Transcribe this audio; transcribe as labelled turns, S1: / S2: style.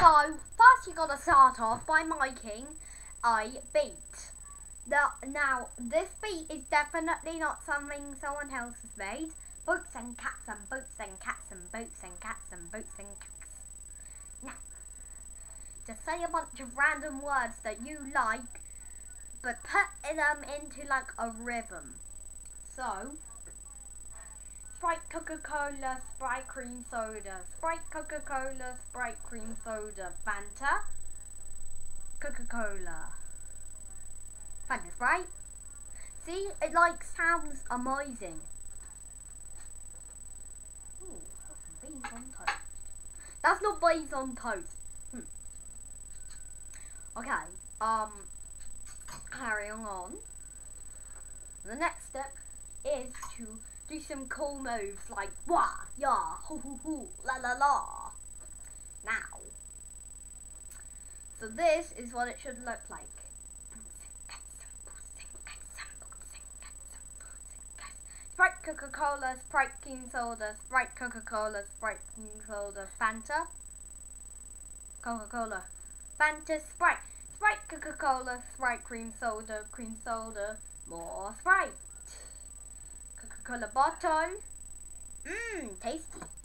S1: So first you gotta start off by making a beat. Now, this beat is definitely not something someone else has made. Boots and cats and boots and cats and boots and cats and boots and cats. Now, just say a bunch of random words that you like, but put them into like a rhythm. So, Sprite Coca-Cola, Sprite Cream Soda, Sprite Coca-Cola, Sprite Cream Soda, Fanta, Coca-Cola, Fanta Sprite. See, it like sounds amazing. Ooh, that's beans on toast. That's not beans on toast. Hmm. Okay, um, carrying on. The next step is to do some cool moves like wah, ya, hoo hoo hoo, la la la. Now, so this is what it should look like. Sprite Coca-Cola, Sprite King Soda, Sprite Coca-Cola, Sprite King Soda, Fanta, Coca-Cola, Fanta, Sprite, Sprite Coca-Cola, Sprite Cream Soda, Cream Soda, more Sprite. Coca-Cola bottle. Mmm, tasty.